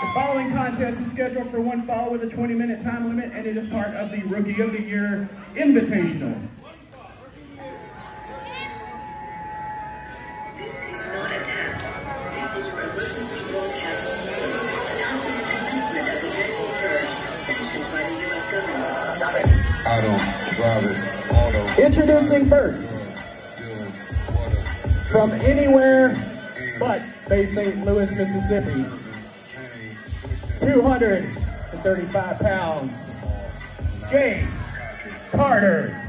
The following contest is scheduled for one fall with a 20-minute time limit, and it is part of the Rookie of the Year Invitational. This is not a test. This is an emergency broadcast system announcing the commencement of the annual purge sanctioned by the U.S. government. Auto, drive it, auto, Introducing first, from anywhere but Bay St. Louis, Mississippi, 235 pounds, Jay Carter.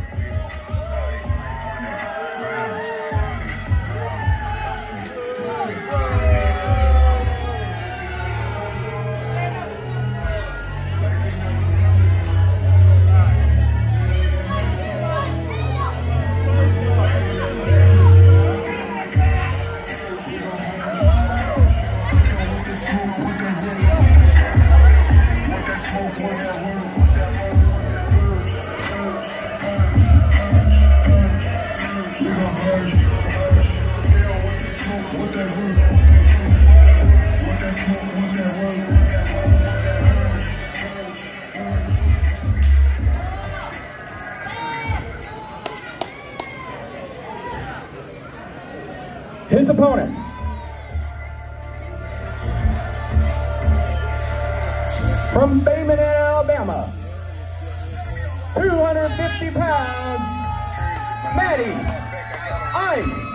His opponent. From Bayman, Alabama, 250 pounds, Matty Ice.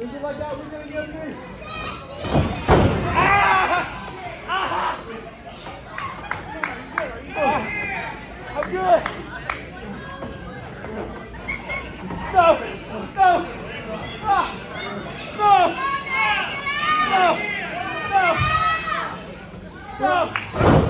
Is it like that? We're gonna get ah, no. Ah!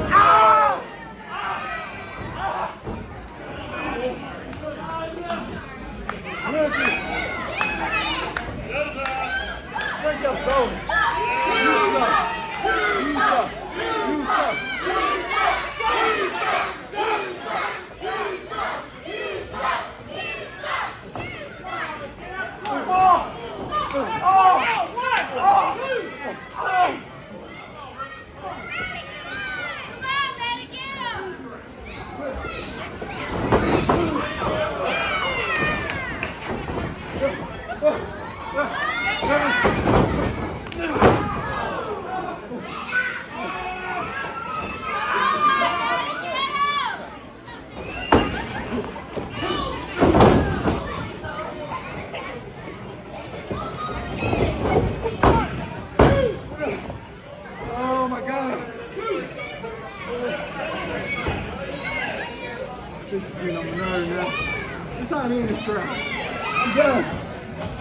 This is getting on my now. It's not even a strap. I'm done.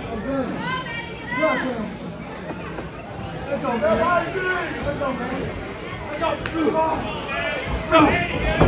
I'm done. Drop him. Let's go, man. Let's go, man. Let's go. Let's go.